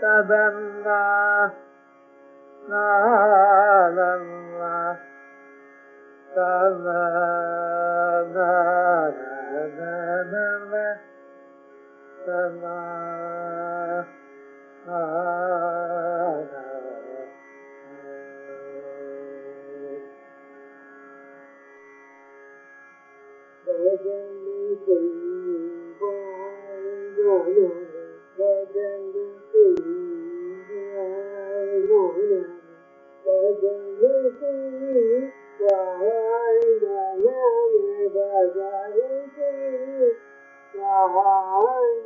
sabamba nalamma samadhanama samadhanama Legend is the boy, you're the legend. Bye.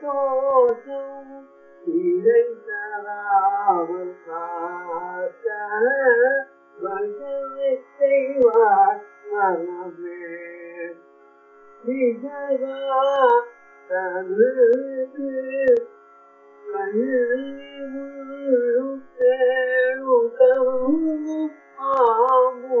தோற்றும் இதை தராமல் காக்க செய்வார் மனமே. விஜயா தனக்கு கல்வி தேழுதவும் ஆமு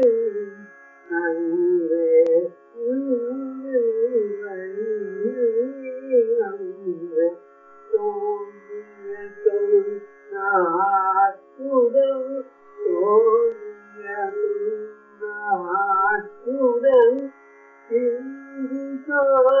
Hello.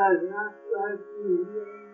has not loved you.